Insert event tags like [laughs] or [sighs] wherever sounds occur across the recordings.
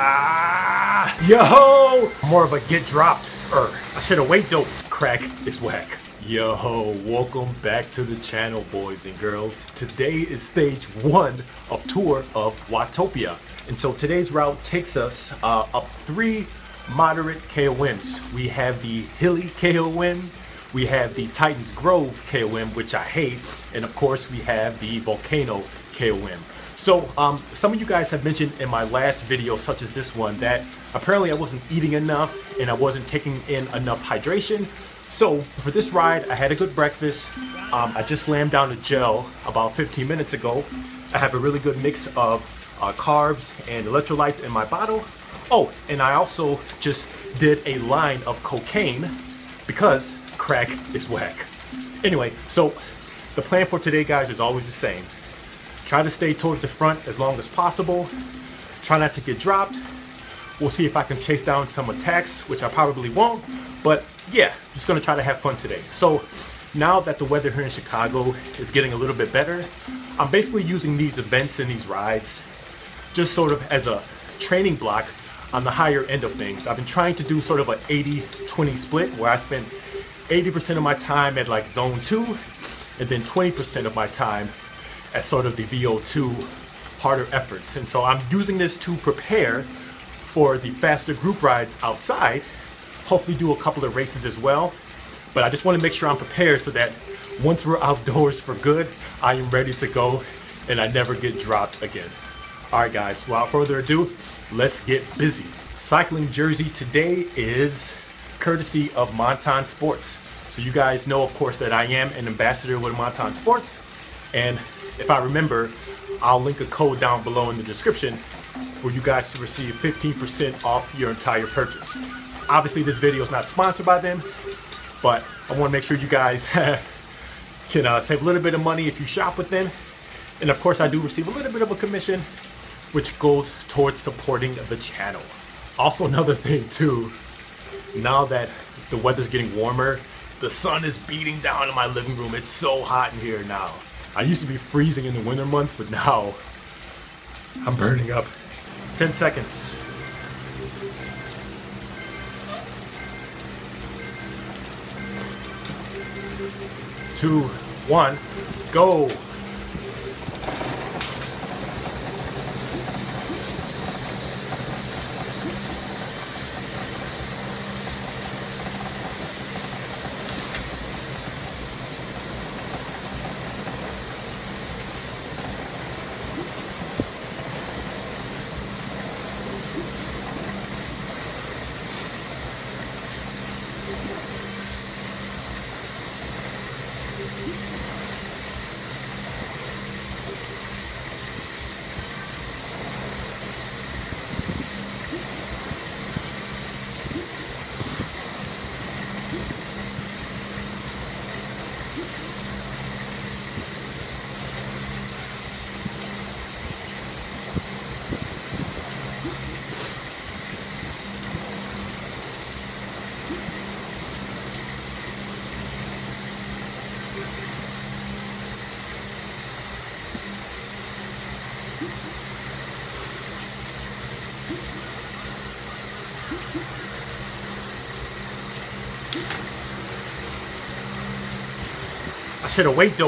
Ah, yo! More of a get dropped. Er, I should have wait dope. Crack is whack. Yo, ho! welcome back to the channel, boys and girls. Today is stage one of tour of Watopia. And so today's route takes us uh, up three moderate KOMs. We have the hilly KOM, we have the Titans Grove KOM, which I hate, and of course we have the Volcano KOM. So um, some of you guys have mentioned in my last video, such as this one, that apparently I wasn't eating enough and I wasn't taking in enough hydration. So for this ride, I had a good breakfast. Um, I just slammed down a gel about 15 minutes ago. I have a really good mix of uh, carbs and electrolytes in my bottle. Oh, and I also just did a line of cocaine because crack is whack. Anyway, so the plan for today, guys, is always the same. Try to stay towards the front as long as possible. Try not to get dropped. We'll see if I can chase down some attacks, which I probably won't. But yeah, just gonna try to have fun today. So now that the weather here in Chicago is getting a little bit better, I'm basically using these events and these rides just sort of as a training block on the higher end of things. I've been trying to do sort of an 80-20 split where I spend 80% of my time at like zone two and then 20% of my time as sort of the VO2 harder efforts. And so I'm using this to prepare for the faster group rides outside, hopefully do a couple of races as well. But I just want to make sure I'm prepared so that once we're outdoors for good, I am ready to go and I never get dropped again. All right, guys, without further ado, let's get busy. Cycling jersey today is courtesy of Monton Sports. So you guys know, of course, that I am an ambassador with Monton Sports. And if I remember, I'll link a code down below in the description for you guys to receive 15% off your entire purchase. Obviously, this video is not sponsored by them, but I want to make sure you guys [laughs] can uh, save a little bit of money if you shop with them. And of course, I do receive a little bit of a commission, which goes towards supporting the channel. Also, [laughs] another thing too, now that the weather's getting warmer, the sun is beating down in my living room. It's so hot in here now. I used to be freezing in the winter months, but now I'm burning up. 10 seconds. Two, one, go. Should have wait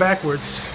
backwards.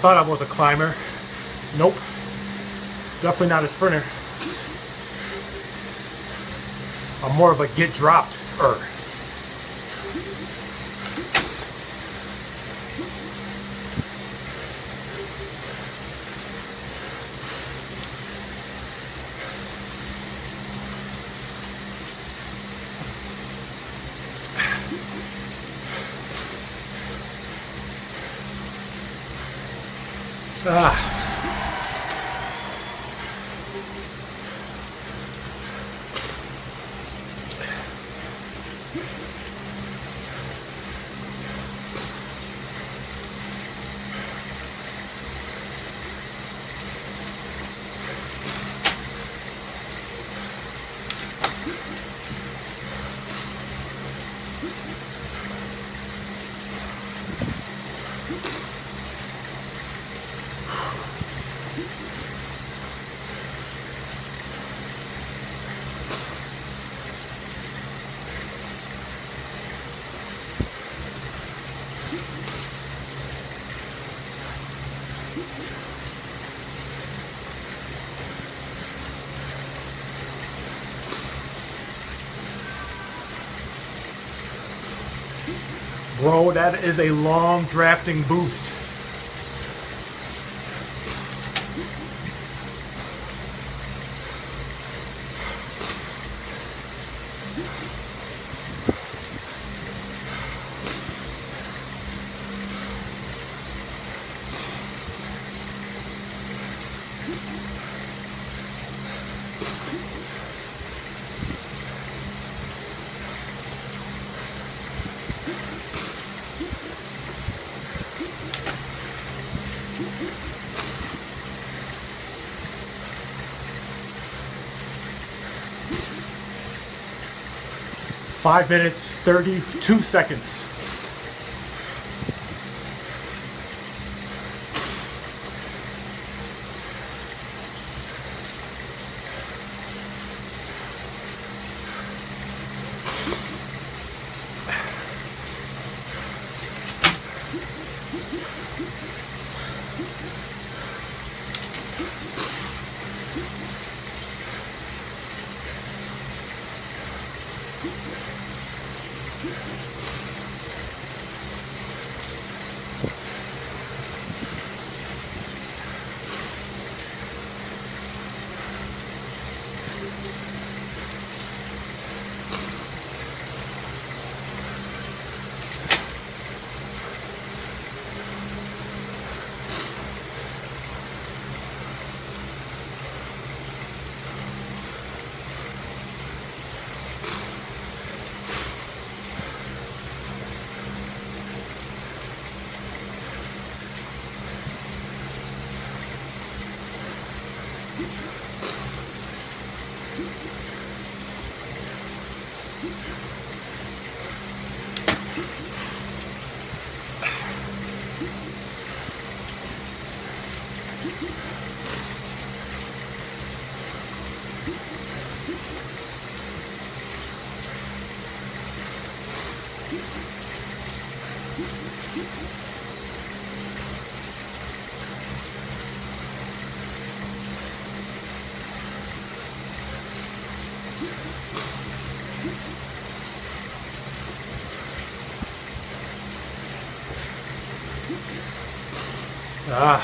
Thought I was a climber. Nope. Definitely not a sprinter. I'm more of a get dropped er. Ah. Bro, that is a long drafting boost. Five minutes, 32 seconds. Ah,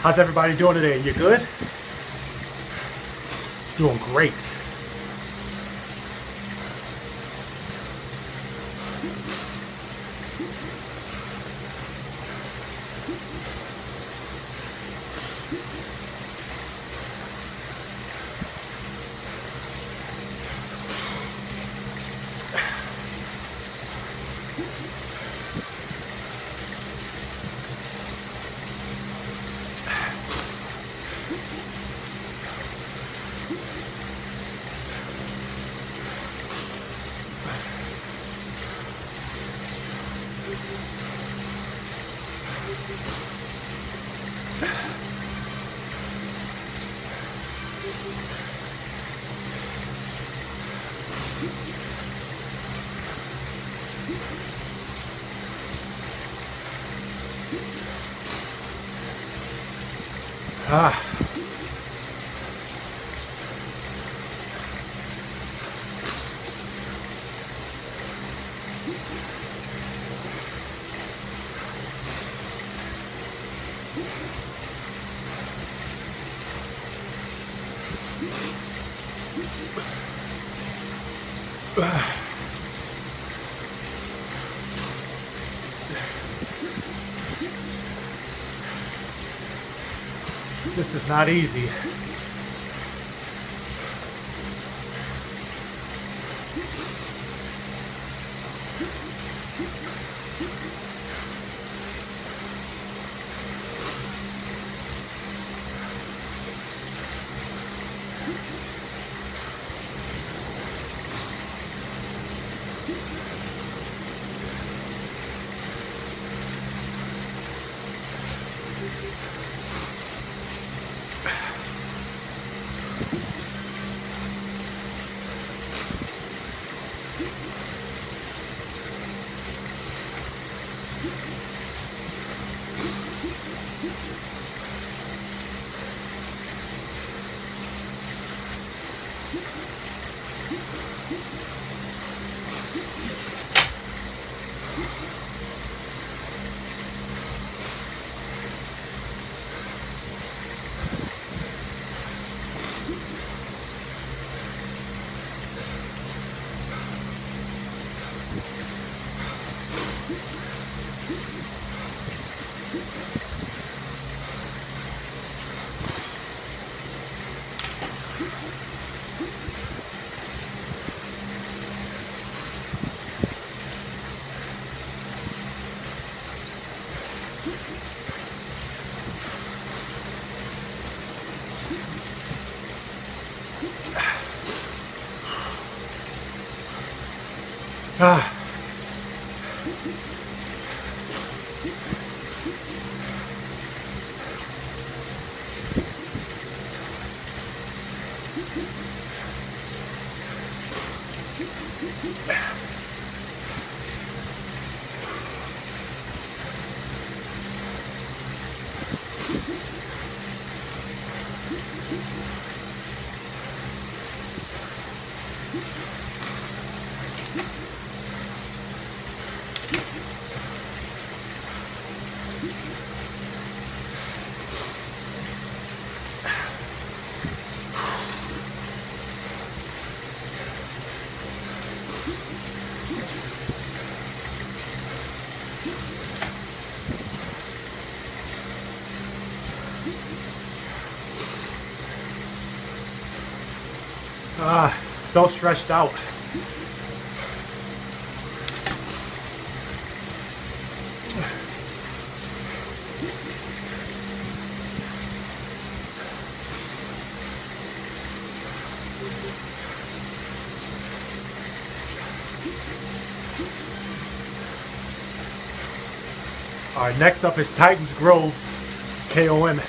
how's everybody doing today? You good? Doing great. Ah. Is not easy. So stretched out. All right, next up is Titans Grove, KOM.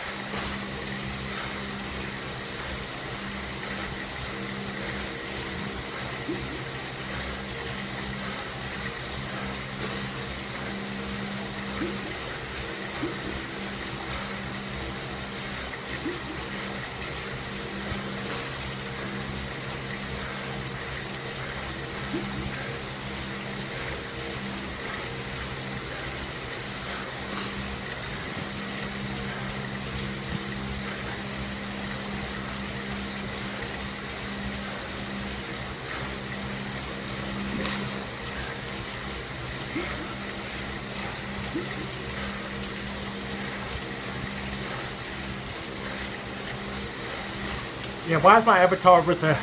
Why is my avatar with a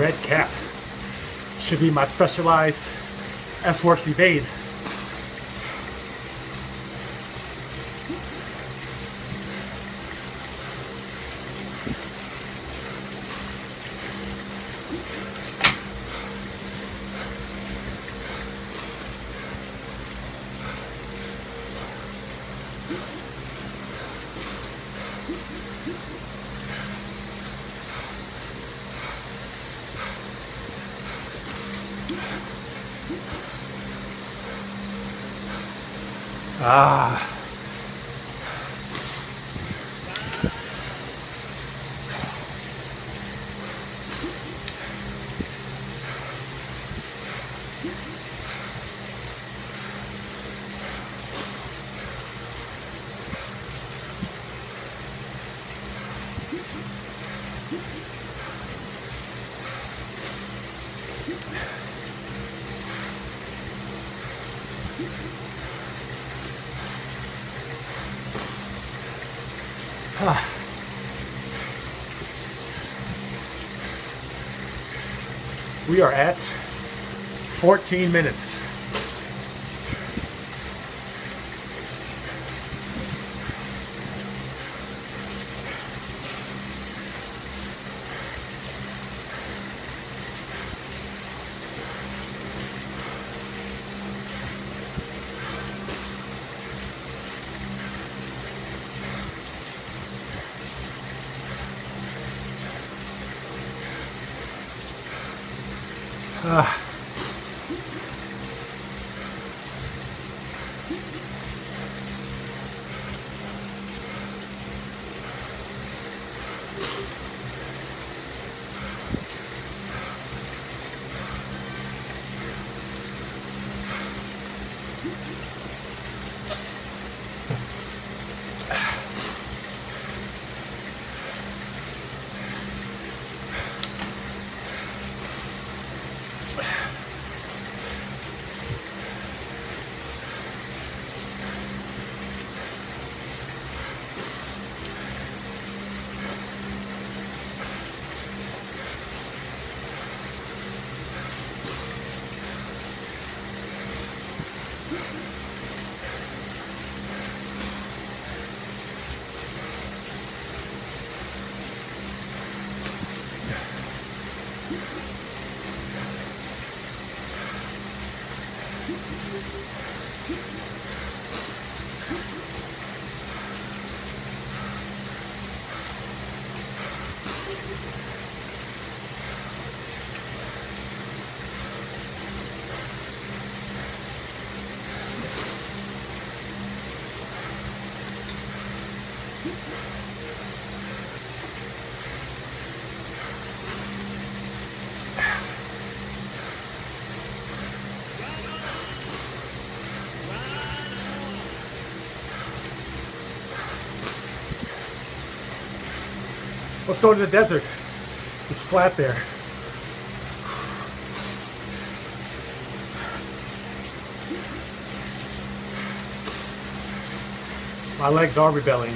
red cap? Should be my specialized S-Works evade. Are at 14 minutes. Go to the desert. It's flat there. My legs are rebelling.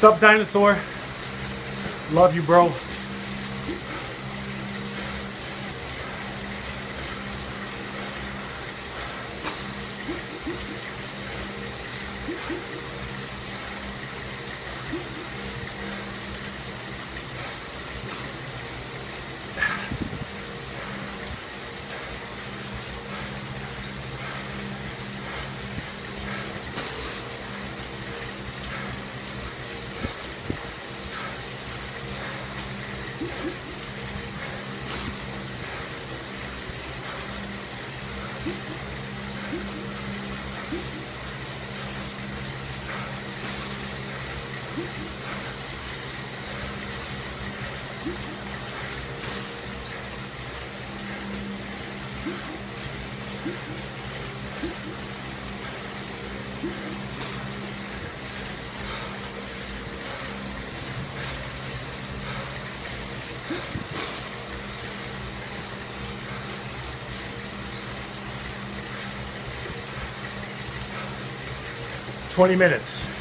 Sup, dinosaur? Love you, bro. Twenty minutes.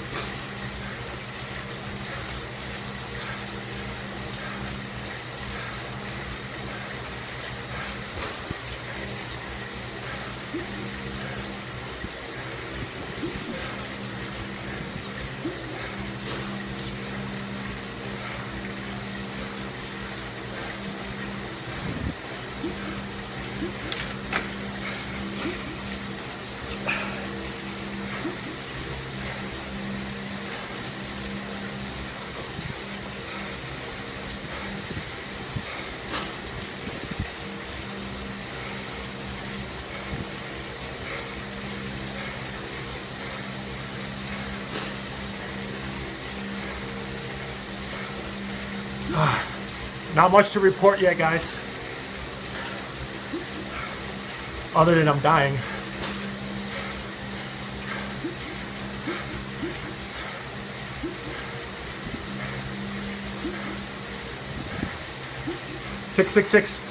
Not much to report yet, guys. Other than I'm dying. Six, six, six.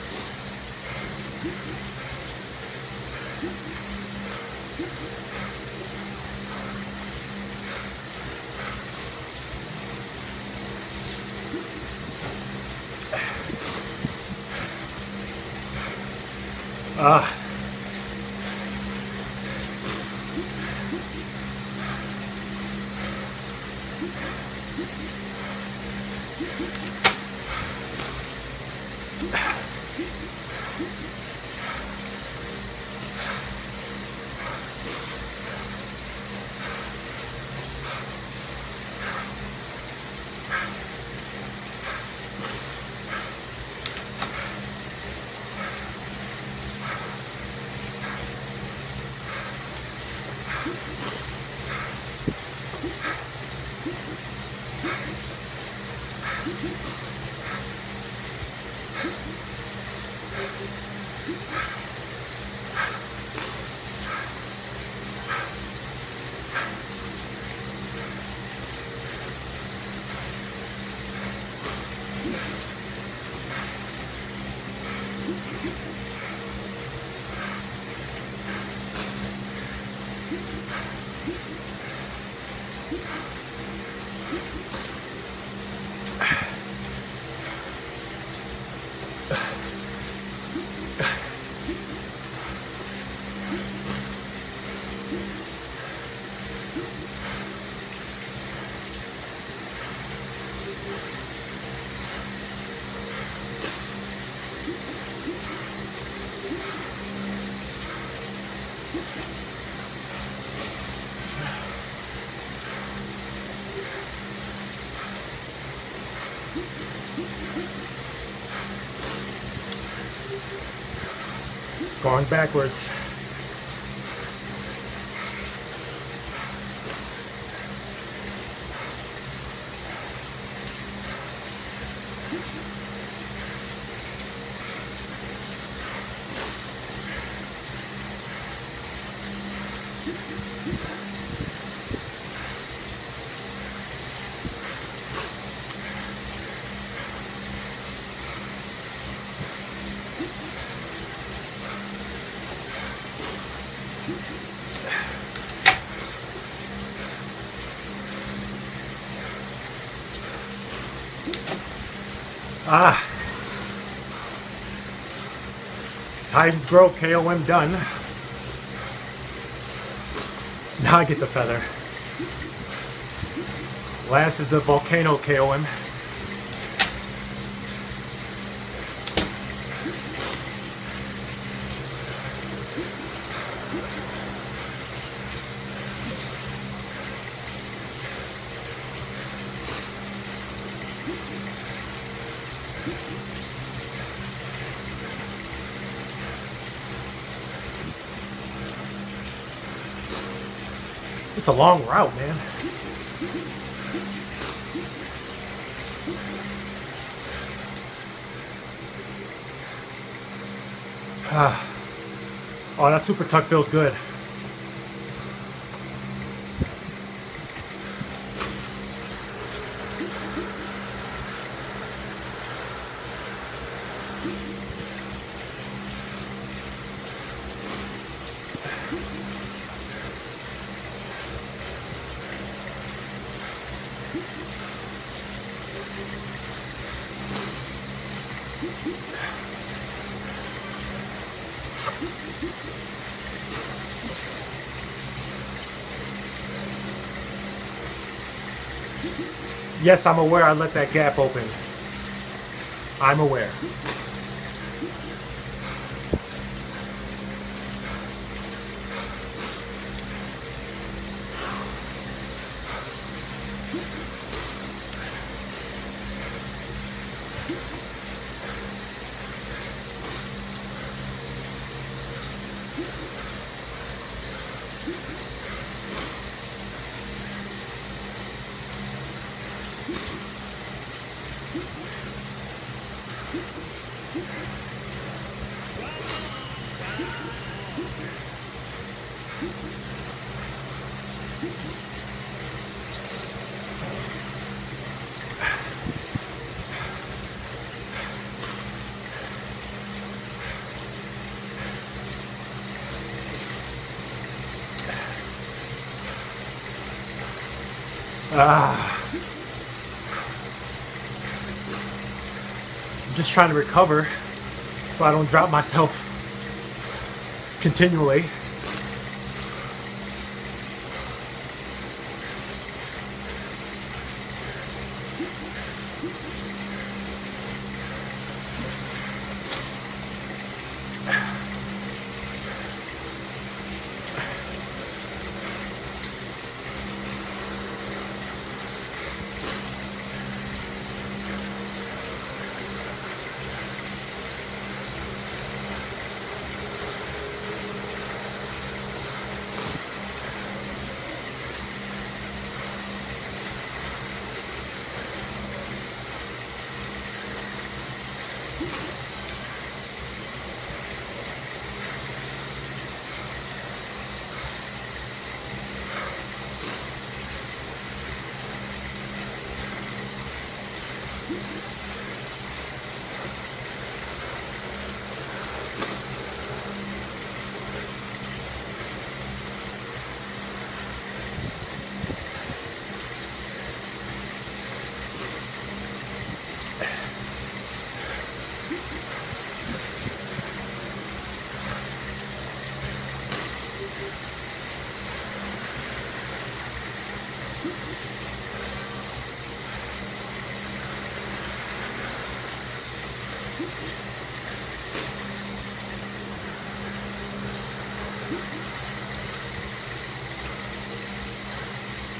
Ah. [sighs] [sighs] Going backwards. Ah. Titan's Grove KOM done. Now I get the feather. Last is the Volcano KOM. A long route, man. [sighs] Ah. Oh, that super tuck feels good. Yes, I'm aware I let that gap open. I'm aware. Trying to recover so I don't drop myself continually.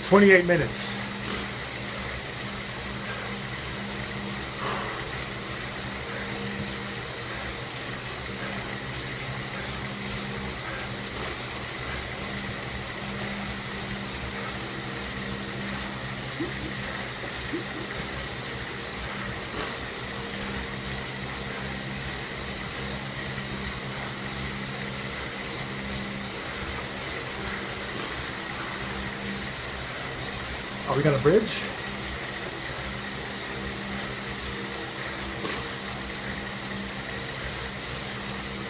Twenty-eight minutes. Oh, we got a bridge?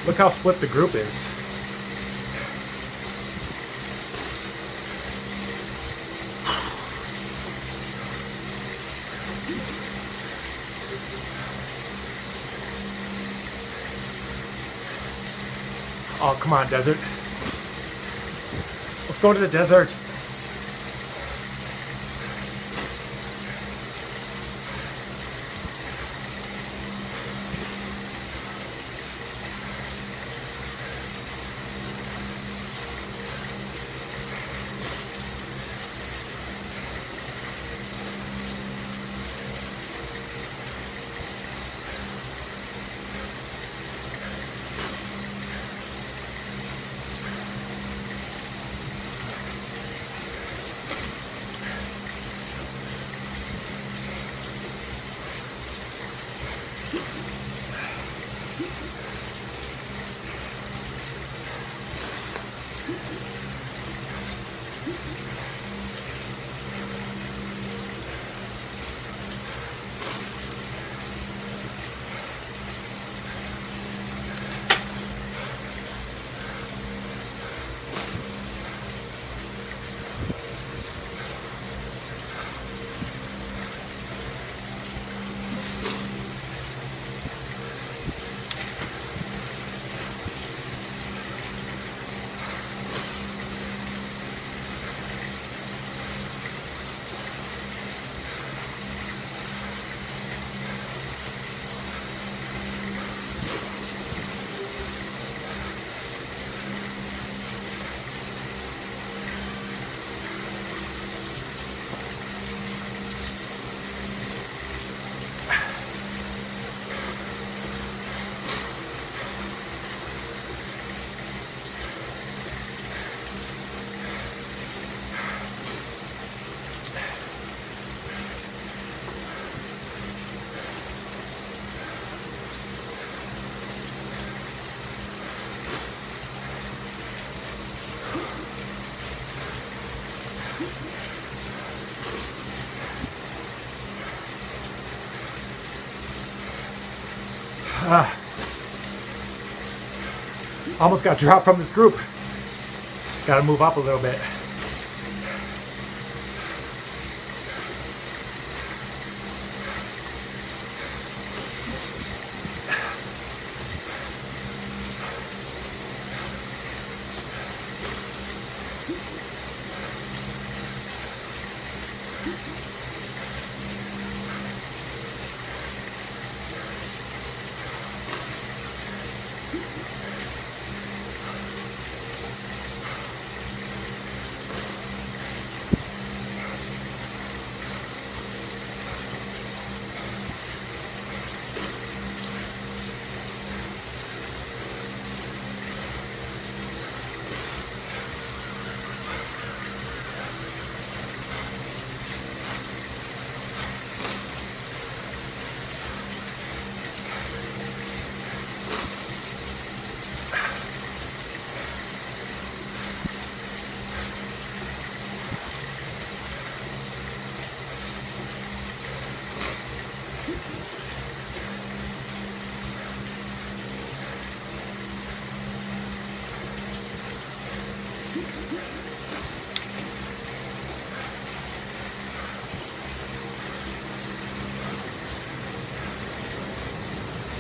Look how split the group is. Oh, come on, desert. Let's go to the desert. Almost got dropped from this group. Gotta move up a little bit.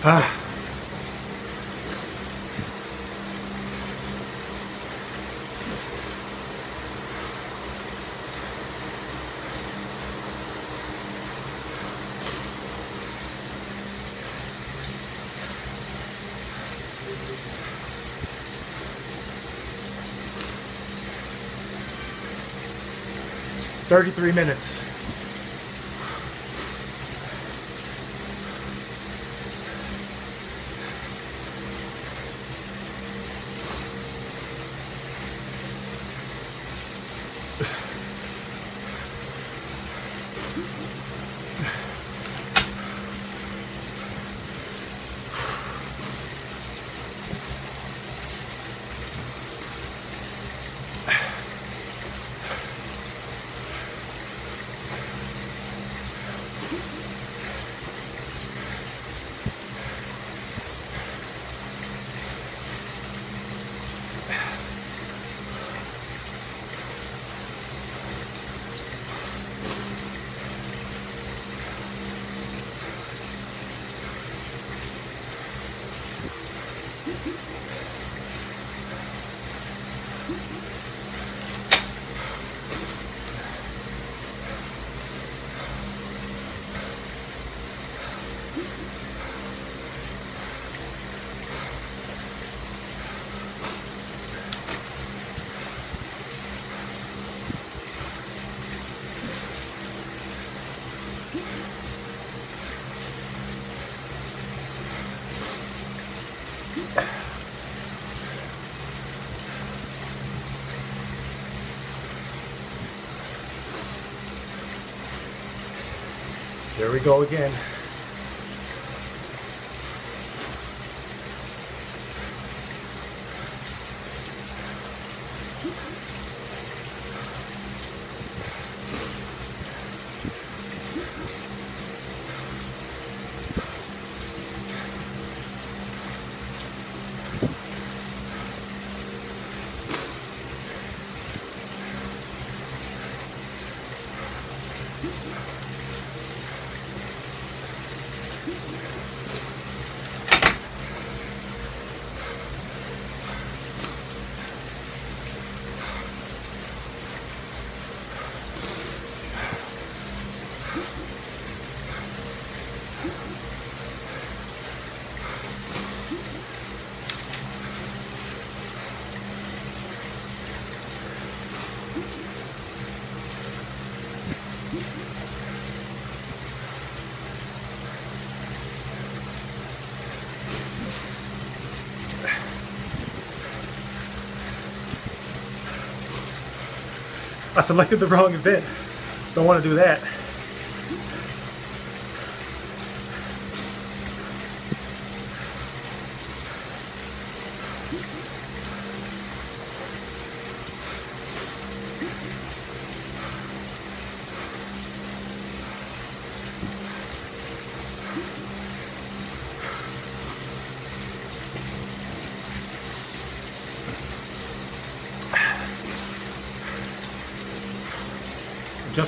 Ah. Thirty-three minutes. There we go again. I selected the wrong event. Don't want to do that.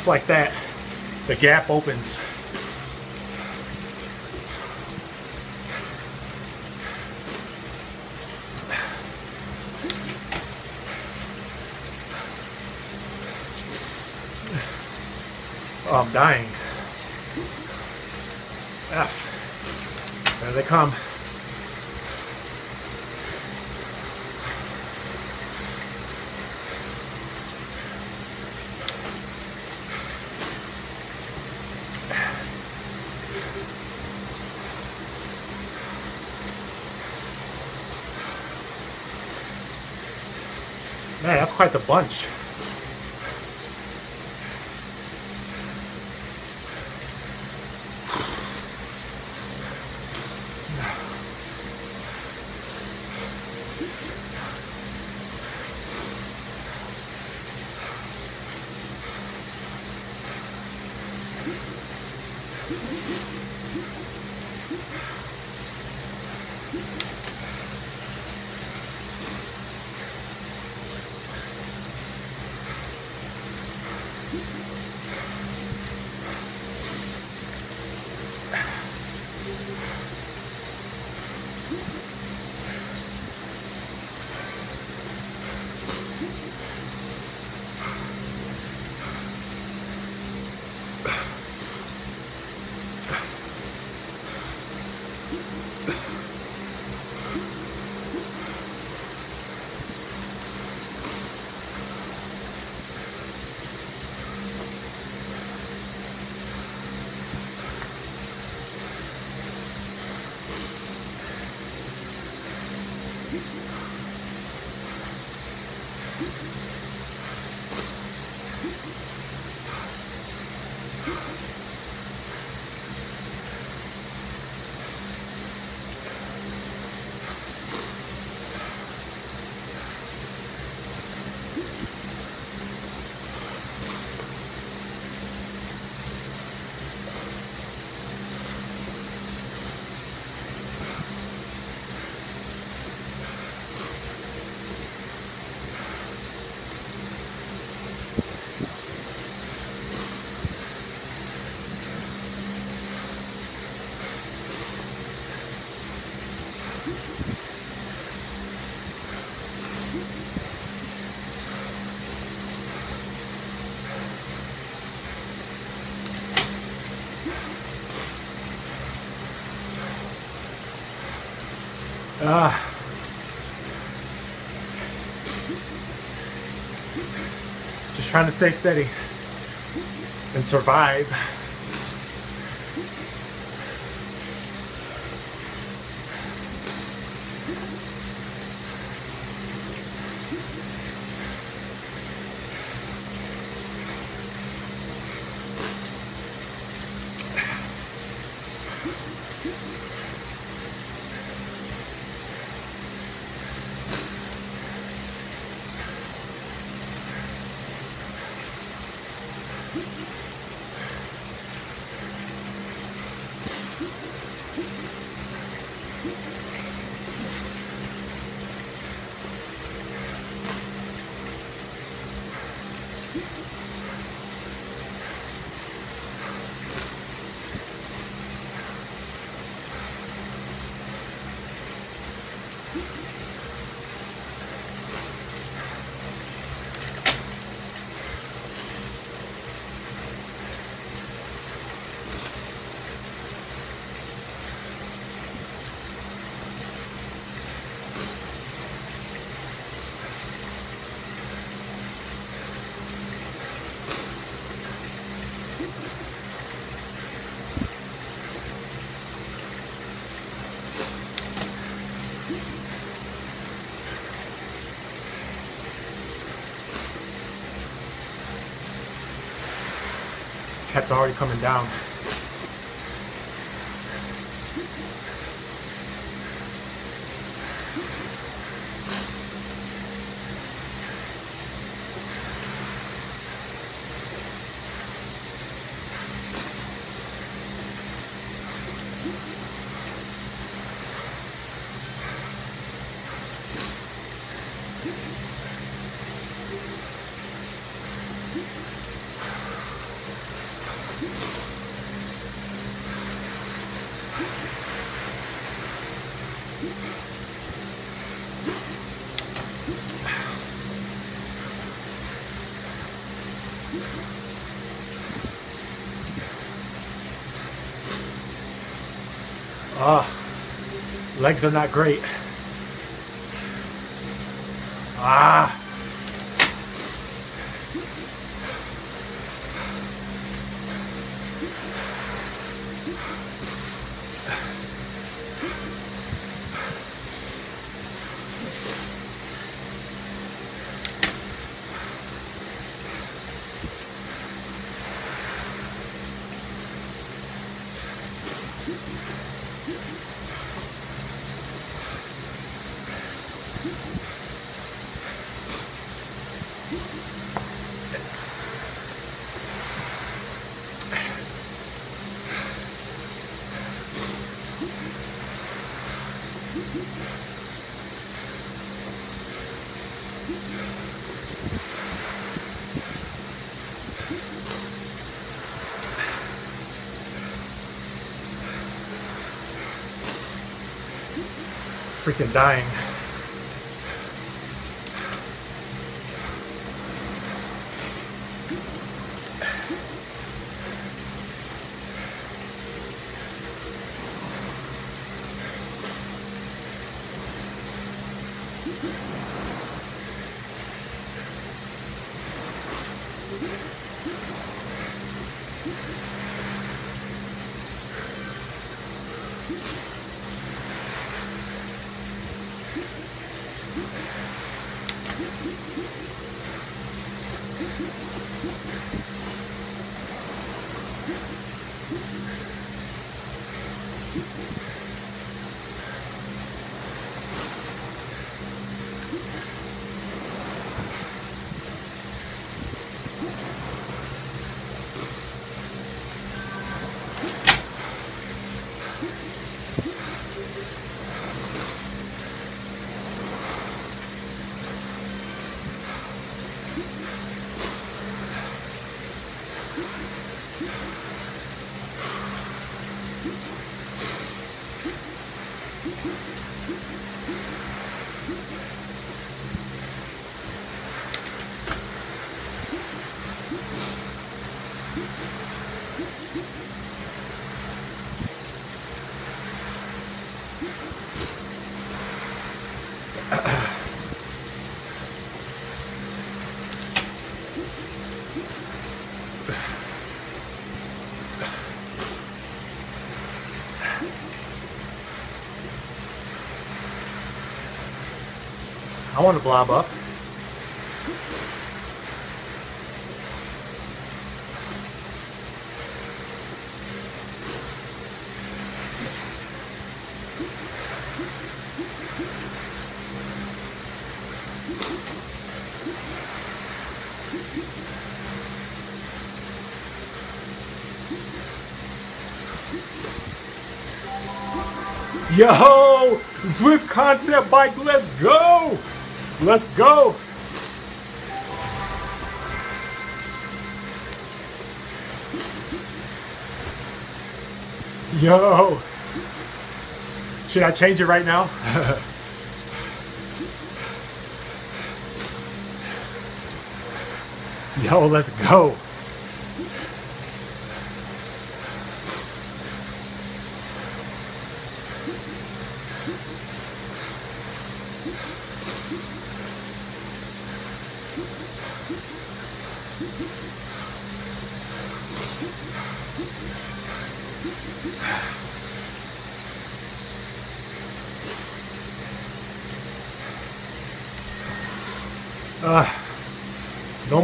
Just like that, the gap opens. Oh, I'm dying. F. There they come. Quite the bunch. Ah. Just trying to stay steady and survive. Already coming down. Legs are not great. Ah. Freaking dying. I want to blob up. Yo! Zwift concept bike, let's go! Let's go. Yo. Should I change it right now? [laughs] Yo, let's go.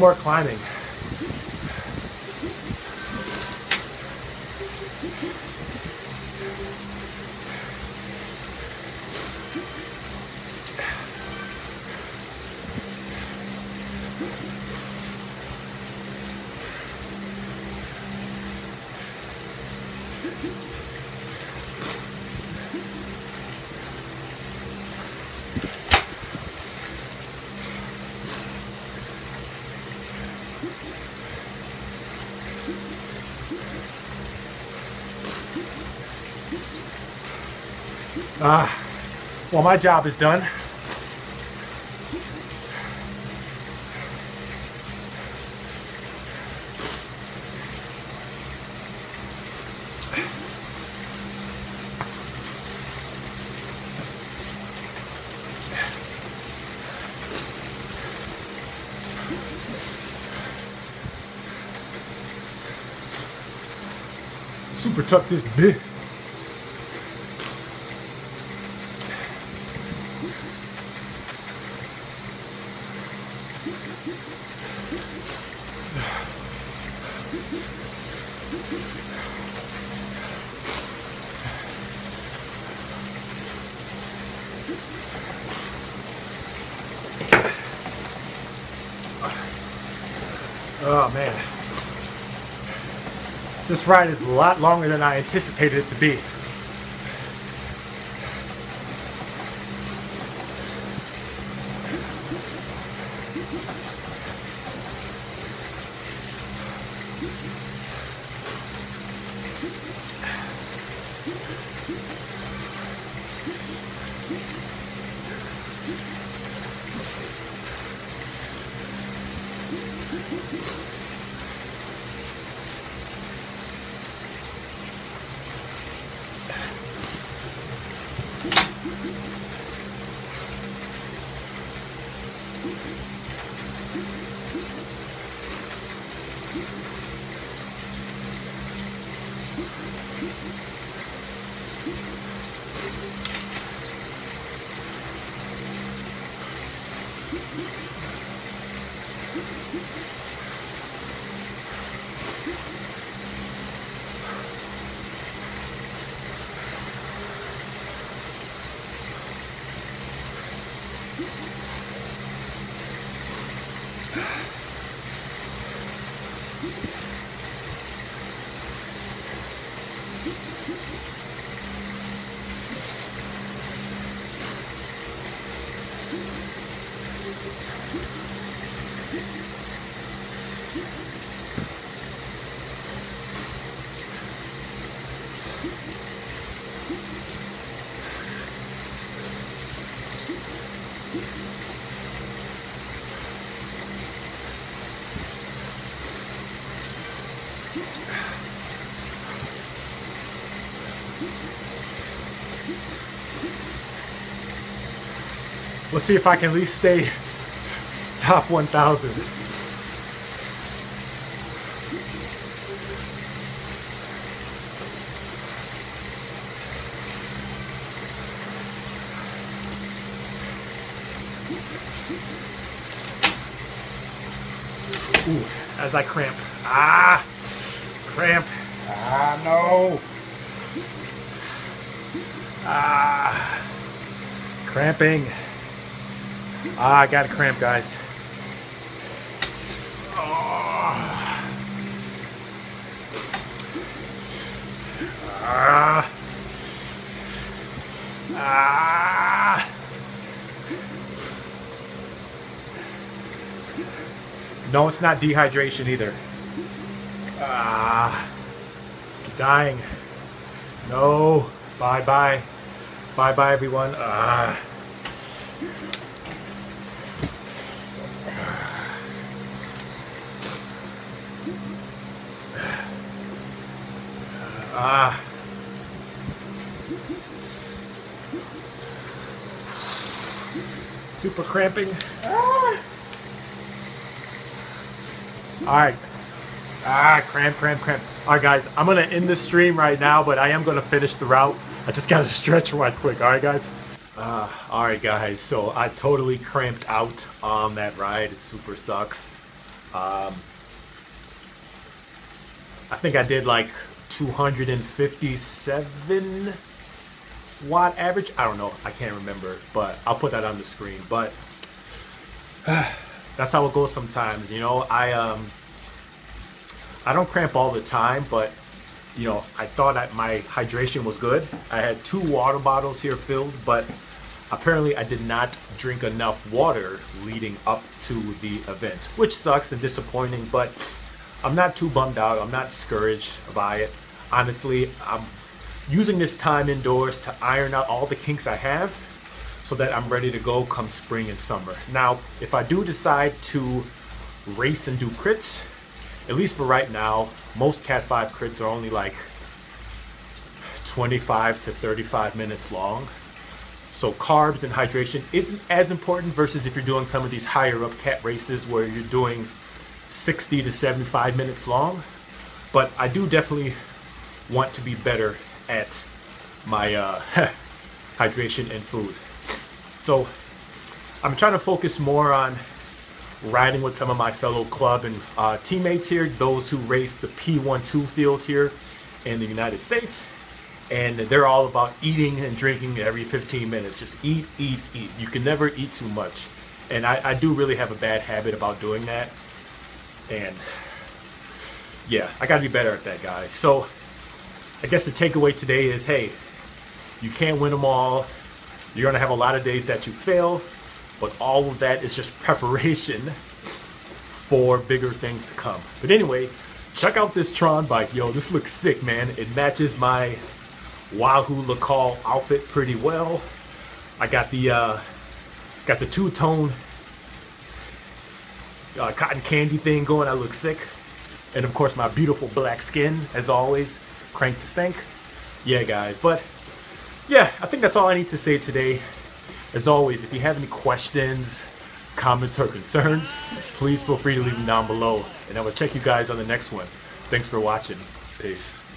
More climbing. Ah, well, my job is done. Super tuck this bit. Ride is a lot longer than I anticipated it to be. Let's see if I can at least stay top 1,000. Ooh, as I cramp. Ah! Cramp. Ah, no. Ah. Cramping. Ah, I got a cramp, guys. Ah. Ah. No, it's not dehydration either. Ah. Dying. No. Bye bye. Bye bye, everyone. Ah. Ah. Super cramping. Ah. All right. Ah, cramp, cramp, cramp. All right, guys, I'm gonna end the stream right now, but I am gonna finish the route. I just gotta [laughs] stretch right quick. All right, guys. Uh, all right, guys. So I totally cramped out on that ride. It super sucks. Um, I think I did like 257 watt average. I don't know. I can't remember, but I'll put that on the screen. But [sighs] that's how it goes sometimes. You know, I um, I don't cramp all the time, but you know, I thought that my hydration was good. I had two water bottles here filled, but apparently I did not drink enough water leading up to the event, which sucks and disappointing, but I'm not too bummed out. I'm not discouraged by it. Honestly, I'm using this time indoors to iron out all the kinks I have so that I'm ready to go come spring and summer. Now, if I do decide to race and do crits, at least for right now, most Cat 5 crits are only like 25 to 35 minutes long. So carbs and hydration isn't as important versus if you're doing some of these higher up cat races where you're doing 60 to 75 minutes long. But I do definitely want to be better at my uh, [laughs] hydration and food. So I'm trying to focus more on riding with some of my fellow club and uh, teammates here, those who race the P12 field here in the United States. And they're all about eating and drinking every 15 minutes. Just eat, eat, eat. You can never eat too much. And I, I do really have a bad habit about doing that. And yeah, I gotta be better at that, guys. So I guess the takeaway today is hey, you can't win them all. You're gonna have a lot of days that you fail, but all of that is just [laughs] preparation for bigger things to come. But anyway, check out this Tron bike. Yo, this looks sick, man. It matches my Wahoo Le Col outfit pretty well. I got the uh, got the two-tone uh, cotton candy thing going. I look sick. And of course, my beautiful black skin, as always, crank to stink. Yeah, guys. But yeah, I think that's all I need to say today. As always, if you have any questions, comments, or concerns, please feel free to leave them down below. And I will check you guys on the next one. Thanks for watching. Peace.